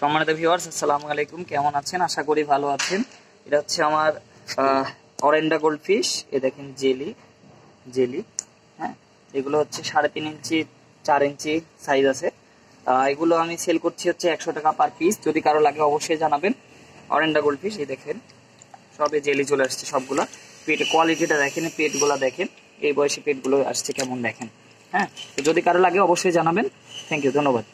সম্মানিত ভিউয়ার্স আসসালামু আলাইকুম। কেমন আছেন? আশা করি ভালো আছেন। এটা হচ্ছে আমার অরেন্ডা গোল্ড ফিশ এ দেখেন জেলি জেলি হ্যাঁ? এগুলো হচ্ছে সাড়ে তিন ইঞ্চি, চার ইঞ্চি সাইজ আছে। এগুলো আমি সেল করছি হচ্ছে একশো টাকা পার পিস যদি কারও লাগে অবশ্যই জানাবেন। অরেন্ডা গোল্ড ফিশ এই দেখেন। সবে জেলি চলে আসছে সবগুলো। পেট কোয়ালিটিটা দেখেন, পেটগুলো দেখেন। এই বয়সে পেটগুলো আসছে কেমন দেখেন। হ্যাঁ? তো যদি কারও লাগে অবশ্যই জানাবেন। থ্যাংক ইউ ধন্যবাদ।